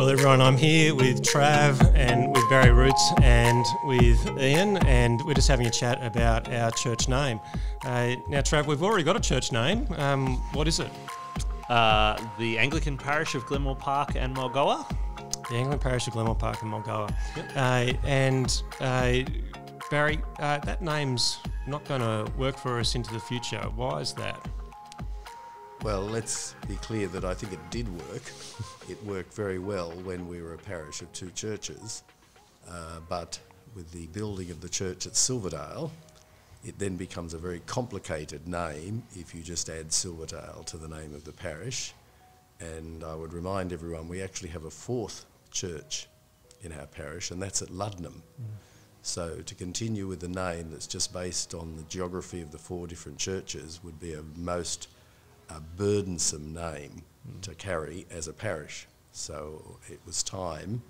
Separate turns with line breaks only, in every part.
Well, everyone, I'm here with Trav and with Barry Roots and with Ian, and we're just having a chat about our church name. Uh, now, Trav, we've already got a church name. Um, what is it?
Uh, the Anglican parish of Glenmore Park and Mulgoa.
The Anglican parish of Glenmore Park and Mulgoa. Uh, and uh, Barry, uh, that name's not going to work for us into the future. Why is that?
Well, let's be clear that I think it did work. it worked very well when we were a parish of two churches, uh, but with the building of the church at Silverdale, it then becomes a very complicated name if you just add Silverdale to the name of the parish. And I would remind everyone we actually have a fourth church in our parish, and that's at Luddenham. Mm. So to continue with the name that's just based on the geography of the four different churches would be a most a burdensome name mm. to carry as a parish. So it was time,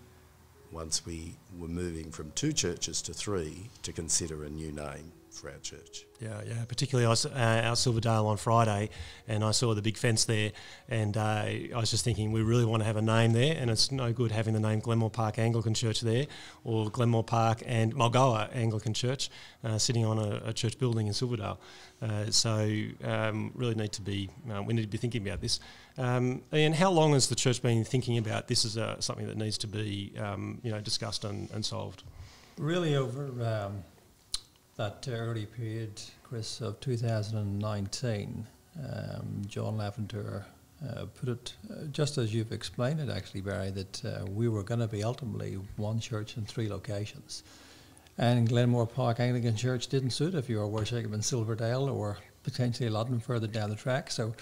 once we were moving from two churches to three, to consider a new name for our church.
Yeah, yeah. Particularly, I was uh, out Silverdale on Friday, and I saw the big fence there, and uh, I was just thinking we really want to have a name there, and it's no good having the name Glenmore Park Anglican Church there, or Glenmore Park and Mulgoa Anglican Church, uh, sitting on a, a, church building in Silverdale. Uh, so um, really need to be uh, we need to be thinking about this. Um, and how long has the church been thinking about this as a, something that needs to be um, you know discussed and, and solved?
Really over um, that early period, Chris, of 2019, um, John Lavender uh, put it uh, just as you've explained it, actually, Barry, that uh, we were going to be ultimately one church in three locations. And Glenmore Park Anglican Church didn't suit if you were worshipping in Silverdale or potentially a lot further down the track. So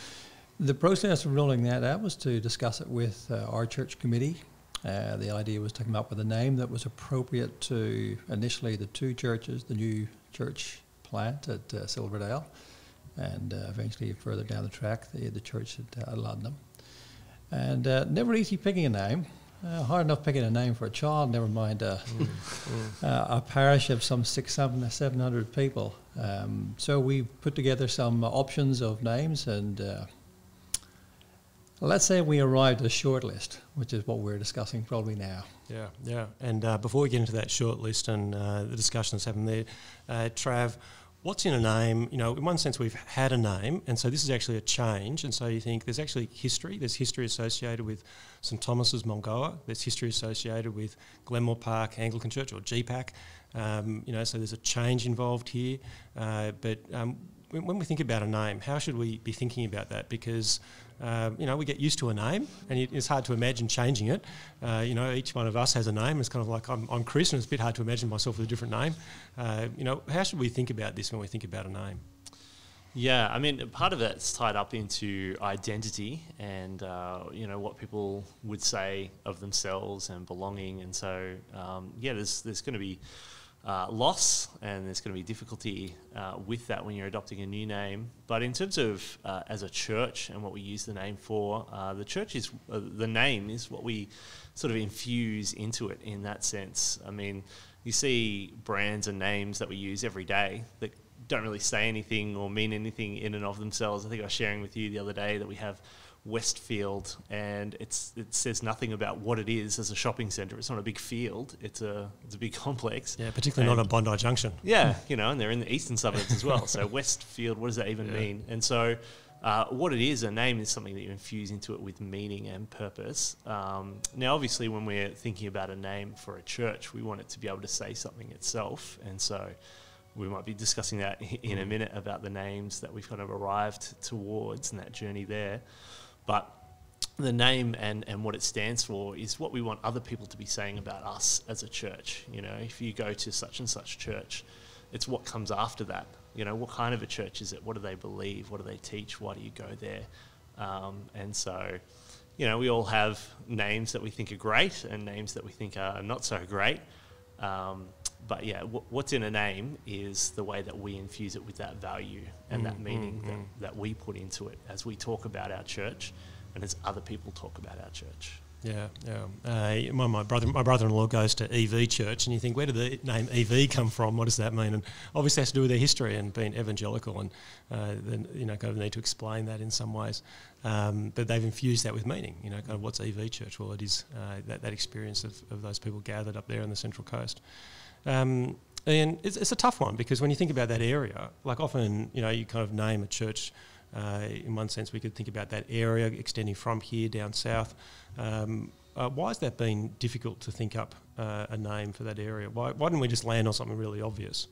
the process of rolling that out was to discuss it with uh, our church committee uh, the idea was to come up with a name that was appropriate to initially the two churches, the new church plant at uh, Silverdale, and uh, eventually further down the track, the, the church at uh, Luddenham. And uh, never easy picking a name. Uh, hard enough picking a name for a child, never mind mm, mm. a parish of some six, seven, 700 people. Um, so we put together some options of names and Let's say we arrived at a short list, which is what we're discussing probably now.
Yeah, yeah. And uh, before we get into that short list and uh, the discussion that's happened there, uh, Trav, what's in a name? You know, in one sense, we've had a name, and so this is actually a change. And so you think there's actually history. There's history associated with St Thomas's Mulgoa. There's history associated with Glenmore Park Anglican Church or GPAC. Um, you know, so there's a change involved here. Uh, but um, when we think about a name, how should we be thinking about that? Because uh, you know, we get used to a name, and it's hard to imagine changing it. Uh, you know, each one of us has a name. It's kind of like I'm, I'm Chris, and it's a bit hard to imagine myself with a different name. Uh, you know, how should we think about this when we think about a name?
Yeah, I mean, part of it's tied up into identity and uh, you know what people would say of themselves and belonging, and so um, yeah, there's there's going to be uh, loss, and there's going to be difficulty uh, with that when you're adopting a new name. But in terms of uh, as a church and what we use the name for, uh, the church is uh, the name is what we sort of infuse into it in that sense. I mean, you see brands and names that we use every day that don't really say anything or mean anything in and of themselves. I think I was sharing with you the other day that we have Westfield, and it's it says nothing about what it is as a shopping centre. It's not a big field; it's a it's a big complex.
Yeah, particularly and not a Bondi Junction.
Yeah, you know, and they're in the eastern suburbs as well. So Westfield, what does that even yeah. mean? And so. Uh, what it is, a name is something that you infuse into it with meaning and purpose. Um, now, obviously, when we're thinking about a name for a church, we want it to be able to say something itself. And so we might be discussing that in a mm. minute about the names that we've kind of arrived towards and that journey there. But the name and, and what it stands for is what we want other people to be saying about us as a church. You know, if you go to such and such church, it's what comes after that. You know, what kind of a church is it? What do they believe? What do they teach? Why do you go there? Um, and so, you know, we all have names that we think are great and names that we think are not so great. Um, but yeah, w- what's in a name is the way that we infuse it with that value and mm, that meaning mm, that, mm. that we put into it as we talk about our church and as other people talk about our church.
Yeah, yeah. Uh, my, my brother, my brother-in-law goes to EV Church, and you think, where did the name EV come from? What does that mean? And obviously, it has to do with their history and being evangelical, and uh, then you know, kind of need to explain that in some ways. Um, but they've infused that with meaning. You know, kind of what's EV Church? Well, it is uh, that that experience of, of those people gathered up there on the Central Coast. Um, and it's, it's a tough one because when you think about that area, like often, you know, you kind of name a church. Uh, in one sense, we could think about that area extending from here down south. Um, uh, why has that been difficult to think up uh, a name for that area? Why, why didn't we just land on something really obvious?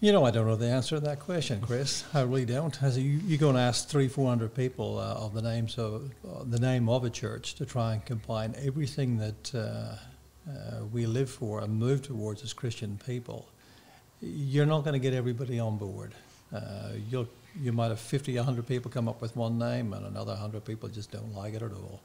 You know, I don't know the answer to that question, Chris. I really don't. As you, you go and ask three, four hundred people uh, of the names of uh, the name of a church to try and combine everything that uh, uh, we live for and move towards as Christian people, you're not going to get everybody on board. Uh, you'll you might have 50, 100 people come up with one name, and another 100 people just don't like it at all.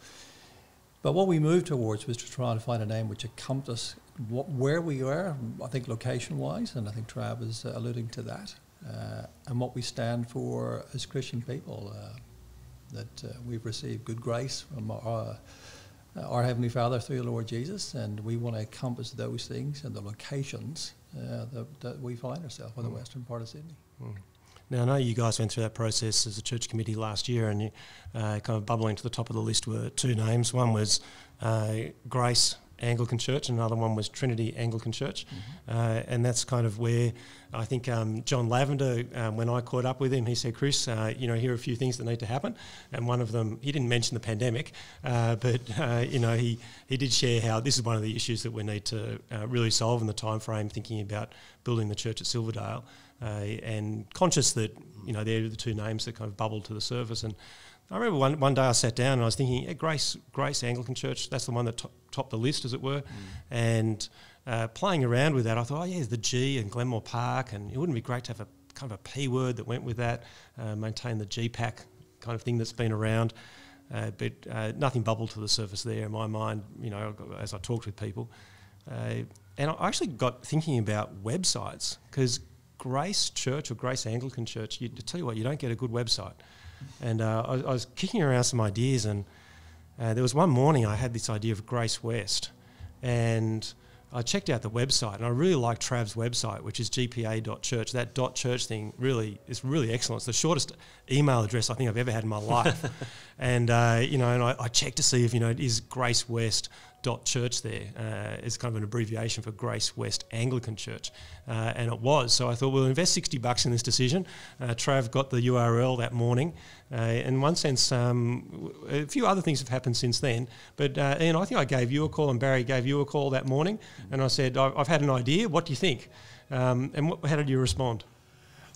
But what we moved towards was to try to find a name which encompassed what, where we are, I think location wise, and I think Trav is uh, alluding to that, uh, and what we stand for as Christian people. Uh, that uh, we've received good grace from our, uh, our Heavenly Father through the Lord Jesus, and we want to encompass those things and the locations uh, that, that, we find ourselves in the mm. western part of Sydney. Mm.
Now, I know you guys went through that process as a church committee last year, and you, uh, kind of bubbling to the top of the list were two names. One was uh, Grace Anglican Church, and another one was Trinity Anglican Church. Mm-hmm. Uh, and that's kind of where I think um, John Lavender, um, when I caught up with him, he said, Chris, uh, you know, here are a few things that need to happen. And one of them, he didn't mention the pandemic, uh, but, uh, you know, he, he did share how this is one of the issues that we need to uh, really solve in the time frame, thinking about building the church at Silverdale. Uh, and conscious that you know they're the two names that kind of bubbled to the surface. And I remember one, one day I sat down and I was thinking, yeah, Grace Grace Anglican Church, that's the one that to- topped the list, as it were. Mm. And uh, playing around with that, I thought, oh yeah, the G and Glenmore Park, and it wouldn't be great to have a kind of a P word that went with that, uh, maintain the GPAC kind of thing that's been around. Uh, but uh, nothing bubbled to the surface there in my mind, you know, as I talked with people. Uh, and I actually got thinking about websites because Grace Church or Grace Anglican Church, you, to tell you what, you don't get a good website. And uh, I, I, was kicking around some ideas, and uh, there was one morning I had this idea of Grace West, and I checked out the website, and I really like Trav's website, which is gpa.church. That dot .church thing really is really excellent. It's the shortest email address I think I've ever had in my life, and uh, you know, and I, I checked to see if you know is Grace West dot church there uh, is kind of an abbreviation for Grace West Anglican Church, uh, and it was. So I thought we'll invest sixty bucks in this decision. Uh, Trav got the URL that morning. Uh, in one sense, um, a few other things have happened since then. But uh, Ian, I think I gave you a call, and Barry gave you a call that morning, and I said, "I've had an idea. What do you think?" Um, and how did you respond?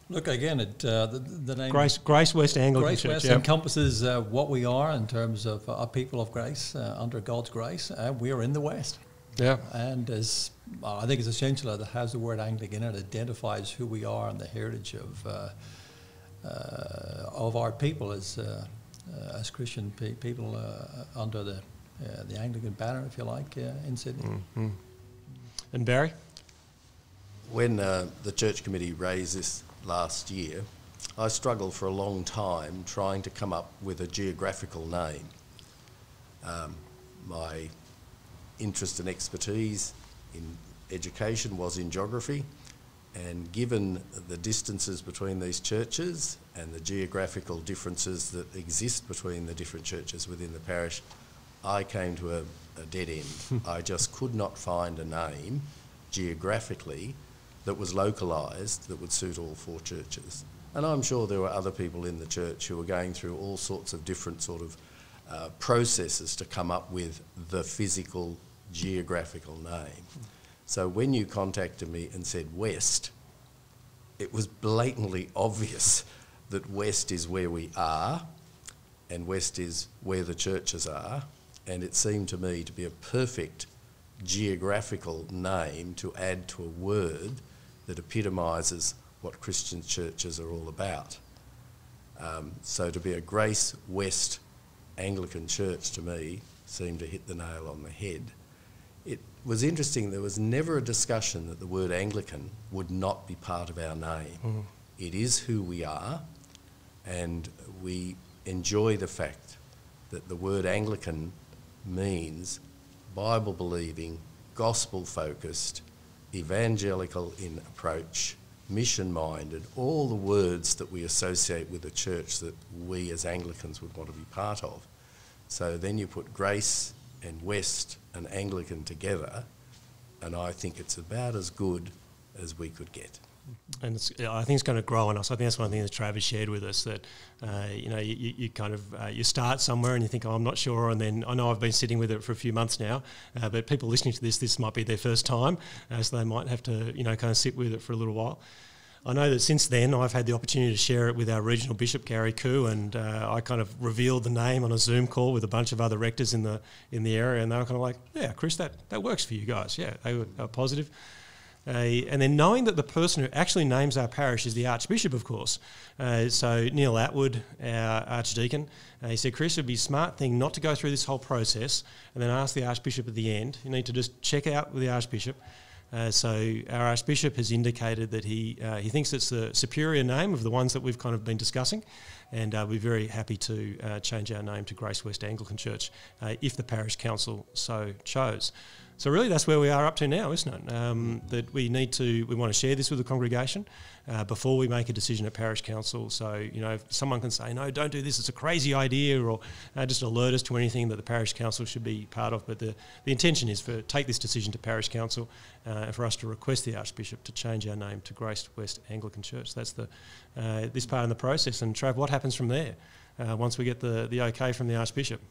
Look again at uh, the, the, name
Grace, Grace West Anglican
Grace
Church,
West yep. encompasses uh, what we are in terms of uh, a people of grace uh, under God's grace. And we are in the West.
Yeah,
and as uh, I think it's essential that it has the word Anglican in it, identifies who we are and the heritage of uh, of our people as as Christian pe- people under the the Anglican banner, if you like, in Sydney. Mm-hmm.
And Barry,
when the church committee raised this last year, I struggled for a long time trying to come up with a geographical name. Um, my interest and expertise in education was in geography, and given the distances between these churches and the geographical differences that exist between the different churches within the parish, I came to a, a dead end. I just could not find a name geographically that was localised that would suit all four churches. And I'm sure there were other people in the church who were going through all sorts of different sort of uh, processes to come up with the physical geographical name. So when you contacted me and said West, it was blatantly obvious that West is where we are and West is where the churches are. And it seemed to me to be a perfect geographical name to add to a word that epitomises what Christian churches are all about. Um, so to be a Grace West Anglican church to me seemed to hit the nail on the head. It was interesting, there was never a discussion that the word Anglican would not be part of our name. Mm. It is who we are, and we enjoy the fact that the word Anglican means Bible believing, gospel focused, evangelical in approach, mission minded, all the words that we associate with a church that we as Anglicans would want to be part of. So then you put Grace and West and Anglican together, and I think it's about as good as we could get
and I think it's going to grow on us. I think that's one thing that Travis shared with us that uh, you know you, you, kind of uh, you start somewhere and you think oh I'm not sure, and then I know I've been sitting with it for a few months now, uh, but people listening to this this might be their first time, uh, so they might have to you know kind of sit with it for a little while. I know that since then I've had the opportunity to share it with our regional bishop Gary Koo, and uh, I kind of revealed the name on a Zoom call with a bunch of other rectors in the in the area, and they were kind of like, "Yeah, Chris, that that works for you guys. Yeah, they were, they were positive." Uh, and then knowing that the person who actually names our parish is the Archbishop, of course. Uh, so Neil Atwood, our Archdeacon, uh, he said, Chris, it would be a smart thing not to go through this whole process and then ask the Archbishop at the end. You need to just check out with the Archbishop. Uh, so our Archbishop has indicated that he uh, he thinks it's the superior name of the ones that we've kind of been discussing, and uh, we're very happy to change our name to Grace West Anglican Church if the parish council so chose. So really, that's where we are up to now, isn't it? Um, that we need to, we want to share this with the congregation uh, before we make a decision at parish council. So you know, if someone can say, no, don't do this; it's a crazy idea, or uh, just alert us to anything that the parish council should be part of. But the, the intention is for take this decision to parish council uh, and for us to request the archbishop to change our name to Grace West Anglican Church. That's the uh, this part in the process. And Trav, what happens from there uh, once we get the the okay from the archbishop?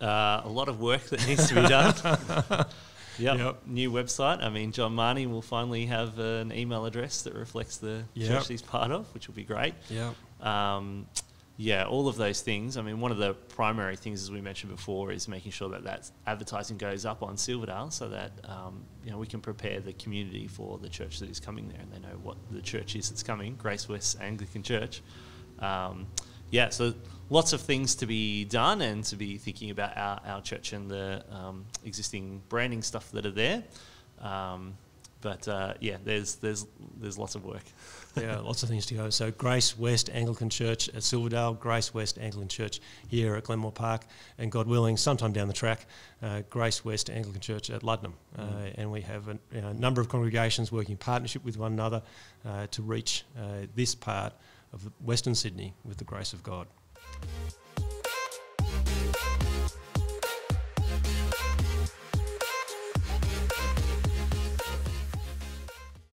Uh, a lot of work that needs to be done. Yep. yep. New website. I mean, John Marnie will finally have an email address that reflects the yep. church he's part of, which will be great.
Yeah.
Um, yeah, all of those things. I mean, one of the primary things, as we mentioned before, is making sure that that advertising goes up on Silverdale, so that um, you know we can prepare the community for the church that is coming there, and they know what the church is that's coming, Grace West Anglican Church. Um, yeah, so lots of things to be done and to be thinking about our, our church and the um, existing branding stuff that are there. Um, but uh, yeah, there's there's there's lots of work.
yeah, lots of things to go. So Grace West Anglican Church at Silverdale, Grace West Anglican Church here at Glenmore Park, and God willing, sometime down the track, uh, Grace West Anglican Church at Luddenham. Uh, mm. and we have a, a, number of congregations working in partnership with one another uh, to reach uh, this part of Western Sydney with the grace of God.